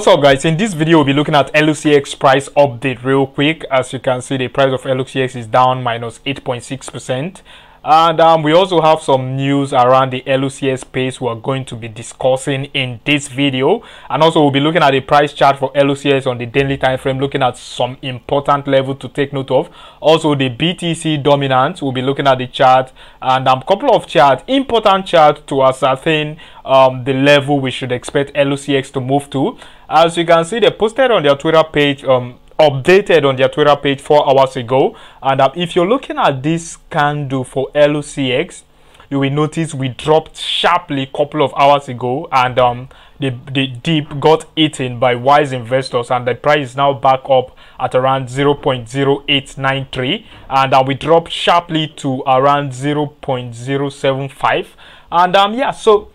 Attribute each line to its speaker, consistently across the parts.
Speaker 1: What's up guys, in this video we'll be looking at LCX price update real quick. As you can see the price of LCX is down minus 8.6% and um, we also have some news around the LCX space we're going to be discussing in this video. And also we'll be looking at the price chart for LCX on the daily time frame looking at some important level to take note of. Also the BTC dominance we'll be looking at the chart. And a um, couple of charts important chart to ascertain um, the level we should expect LCX to move to as you can see they posted on their Twitter page um, updated on their Twitter page four hours ago. And um, if you're looking at this candle for LCX, you will notice we dropped sharply a couple of hours ago. And um, the, the dip got eaten by wise investors. And the price is now back up at around 0.0893 and uh, we dropped sharply to around 0.075 and um yeah so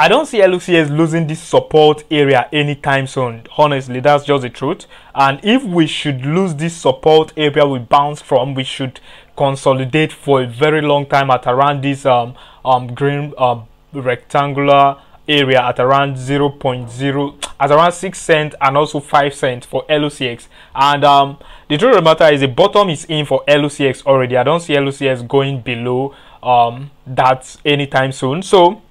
Speaker 1: I don't see LCX losing this support area anytime soon. Honestly, that's just the truth. And if we should lose this support area we bounce from, we should consolidate for a very long time at around this um, um, green um, rectangular area at around 0 0.0 at around 6 cent and also 5 cent for LCX and um, the truth of the matter is the bottom is in for LCX already I don't see LCX going below um, that anytime soon so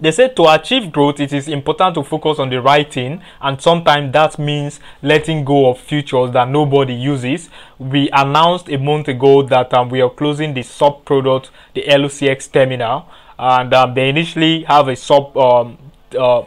Speaker 1: they said to achieve growth, it is important to focus on the right thing, and sometimes that means letting go of futures that nobody uses. We announced a month ago that um, we are closing the sub product, the LCX terminal, and um, they initially have a sub um, uh,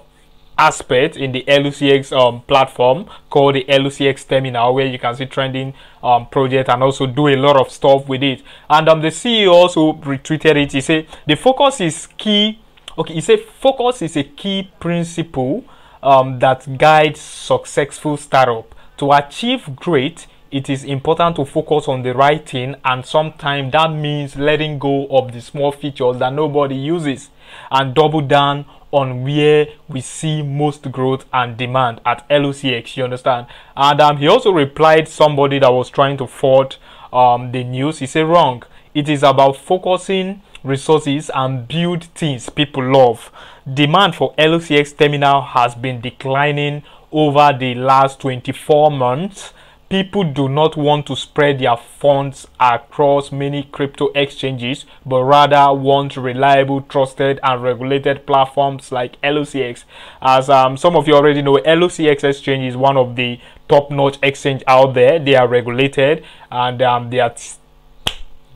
Speaker 1: aspect in the LCX um, platform called the LCX terminal where you can see trending um, project and also do a lot of stuff with it. And um, the CEO also retweeted it. He said the focus is key Okay, he said focus is a key principle um, that guides successful startup. To achieve great, it is important to focus on the right thing and sometimes that means letting go of the small features that nobody uses and double down on where we see most growth and demand at LCX. you understand? And um, he also replied somebody that was trying to fault um, the news. He said wrong. It is about focusing resources and build things people love. Demand for LCX terminal has been declining over the last 24 months. People do not want to spread their funds across many crypto exchanges, but rather want reliable, trusted, and regulated platforms like LCX. As um, some of you already know, LCX exchange is one of the top-notch exchange out there. They are regulated and um, they are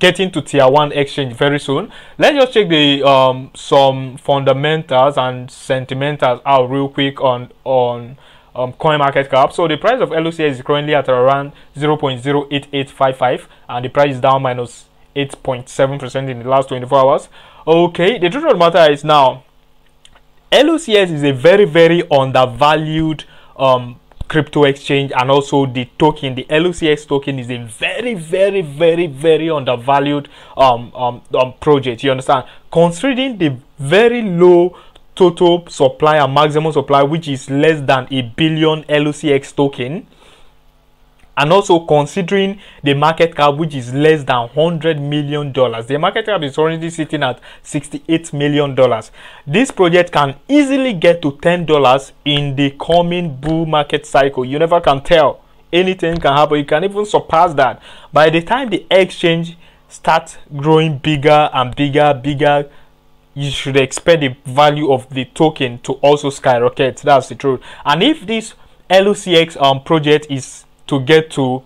Speaker 1: getting to tier one exchange very soon. Let's just check the um some fundamentals and sentimentals out real quick on on um, coin market cap. So the price of LCX is currently at around 0.08855 and the price is down minus minus 8.7 percent in the last 24 hours. Okay the truth of the matter is now LCX is a very very undervalued um crypto exchange and also the token the LCX token is a very very very very undervalued um, um, um project you understand? Considering the very low total supply and maximum supply which is less than a billion LCX token and also considering the market cap which is less than 100 million dollars. The market cap is already sitting at 68 million dollars. This project can easily get to 10 dollars in the coming bull market cycle. You never can tell. Anything can happen. You can even surpass that. By the time the exchange starts growing bigger and bigger bigger you should expect the value of the token to also skyrocket. That's the truth. And if this LCX um project is to get to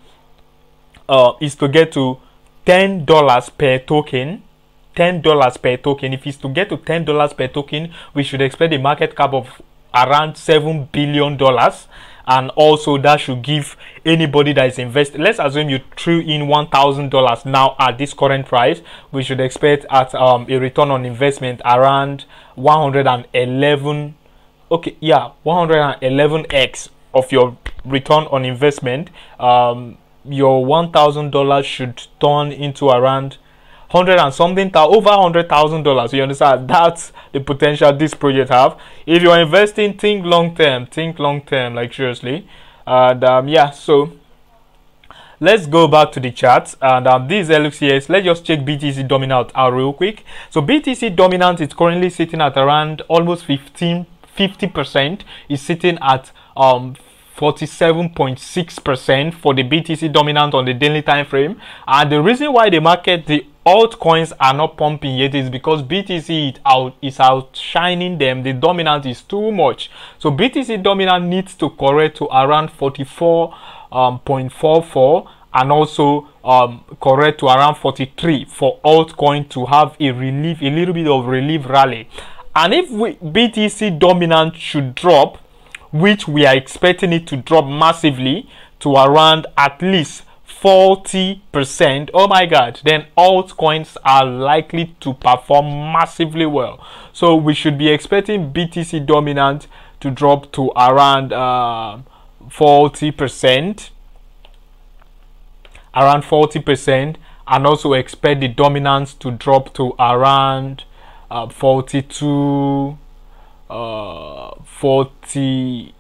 Speaker 1: uh, is to get to ten dollars per token. Ten dollars per token. If it's to get to ten dollars per token we should expect a market cap of around seven billion dollars. And also that should give anybody that is invested let's assume you threw in one thousand dollars now at this current price we should expect at um, a return on investment around 111 okay yeah 111x of your return on investment, um, your one thousand dollars should turn into around hundred and something over hundred thousand dollars. You understand? That's the potential this project have. If you're investing, think long term. Think long term. Like seriously. And um, yeah, so let's go back to the charts and um, this let's just check BTC dominant out real quick so BTC dominant is currently sitting at around almost 15 50% is sitting at um 47.6% for the BTC dominant on the daily time frame. And the reason why the market, the altcoins are not pumping yet is because BTC it out, is outshining them. The dominant is too much. So BTC dominant needs to correct to around 44.44 um, and also um, correct to around 43 for altcoin to have a relief, a little bit of relief rally. And if we, BTC dominance should drop, which we are expecting it to drop massively to around at least 40%, oh my god, then altcoins are likely to perform massively well. So we should be expecting BTC dominant to drop to around uh, 40%, around 40%, and also expect the dominance to drop to around uh, 42 uh, 40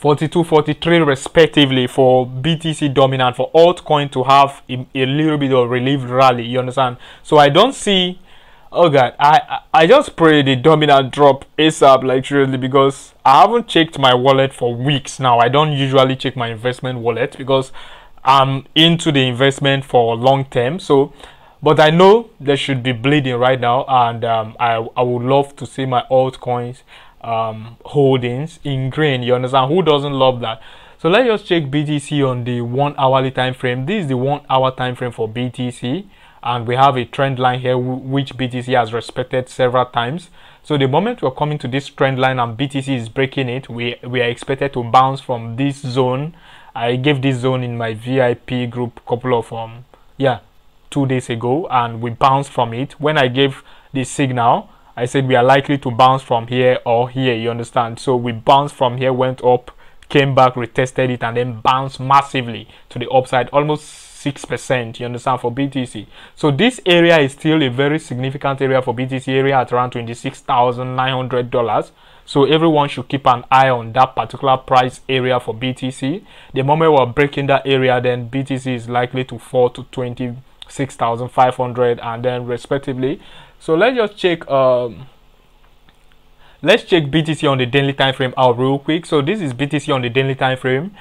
Speaker 1: 42 43 respectively for btc dominant for altcoin to have a, a, little bit of relief rally you understand? So i don't see oh god i i just pray the dominant drop asap like seriously because i haven't checked my wallet for weeks now. I don't usually check my investment wallet because i'm into the investment for long term. So but I know there should be bleeding right now, and um, I I would love to see my altcoins um, holdings in green. You understand? Who doesn't love that? So let's just check BTC on the one hourly time frame. This is the one hour time frame for BTC, and we have a trend line here which BTC has respected several times. So the moment we're coming to this trend line and BTC is breaking it, we we are expected to bounce from this zone. I gave this zone in my VIP group couple of um yeah two days ago and we bounced from it. When I gave the signal, I said we are likely to bounce from here or here, you understand? So we bounced from here, went up, came back, retested it, and then bounced massively to the upside, almost 6%, you understand, for BTC. So this area is still a very significant area for BTC area at around $26,900. So everyone should keep an eye on that particular price area for BTC. The moment we're breaking that area, then BTC is likely to fall to 20 6500 and then respectively. So let's just check um let's check btc on the daily time frame out real quick. So this is btc on the daily time frame.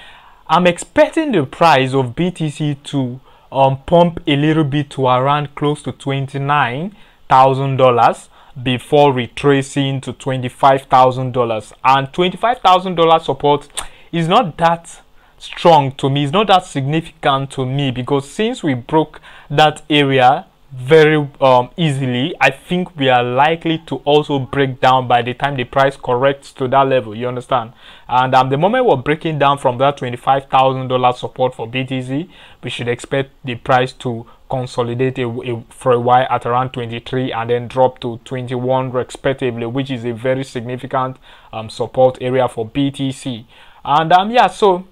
Speaker 1: I'm expecting the price of btc to um pump a little bit to around close to 29 thousand dollars before retracing to twenty-five thousand dollars. And twenty-five thousand dollars support is not that strong to me. It's not that significant to me because since we broke that area very um, easily i think we are likely to also break down by the time the price corrects to that level. You understand? And um, the moment we're breaking down from that $25,000 support for BTC we should expect the price to consolidate a, a, for a while at around 23 and then drop to 21 respectively which is a very significant um, support area for BTC and um yeah so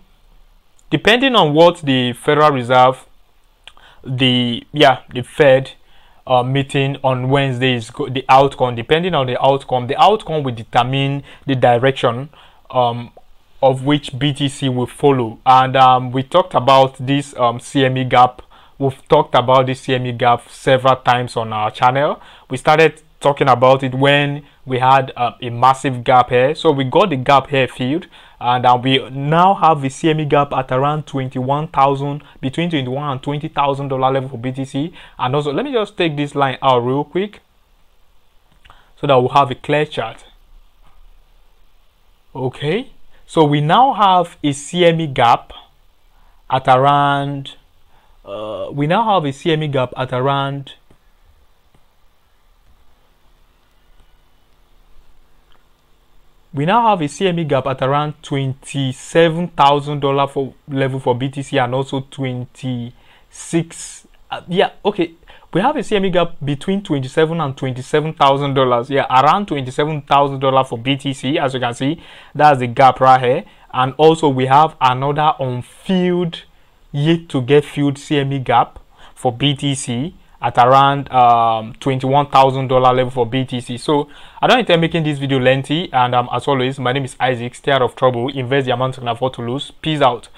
Speaker 1: depending on what the Federal Reserve, the yeah the Fed uh, meeting on Wednesday is the outcome. Depending on the outcome, the outcome will determine the direction um, of which BTC will follow. And um, we talked about this um, CME gap. We've talked about this CME gap several times on our channel. We started talking about it when we had uh, a massive gap here. So we got the gap here filled and uh, we now have the CME gap at around 21,000 between 21 and 20,000 dollar level for BTC and also let me just take this line out real quick so that we'll have a clear chart. Okay? So we now have a CME gap at around uh, we now have a CME gap at around we now have a CME gap at around $27,000 for level for BTC and also 26 uh, yeah okay. We have a CME gap between 27 and 27 thousand dollars yeah around 27 thousand dollars for BTC as you can see. That's the gap right here. And also we have another unfilled yet to get filled CME gap for BTC at around um, $21,000 level for BTC. So I don't intend making this video lengthy and um, as always my name is Isaac, stay out of trouble, invest the amount you can afford to lose. Peace out.